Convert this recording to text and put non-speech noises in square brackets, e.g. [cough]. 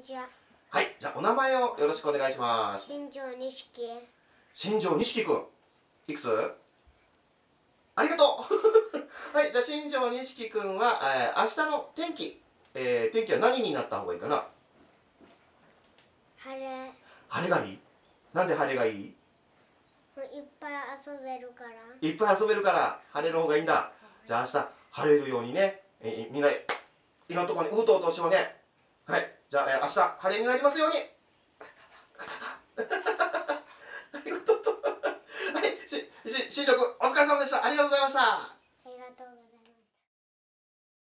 にちは。はい、じゃあお名前をよろしくお願いします。新庄錦。新庄錦くん。いくつ？ありがとう [laughs] はい、じゃあ新庄錦くんは、えー、明日の天気、えー、天気は何になった方がいいかな？晴れ。晴れがいい？なんで晴れがいい？いっぱい遊べるから。いっぱい遊べるから晴れる方がいいんだ。じゃあ明日晴れるようにね、えー、みんないろんなところにうとうとしようね。はい、じゃあ、えー、明日晴れになりますように。[laughs] はい、し、し、新庄くんお疲れ様でした。ありがとうございました。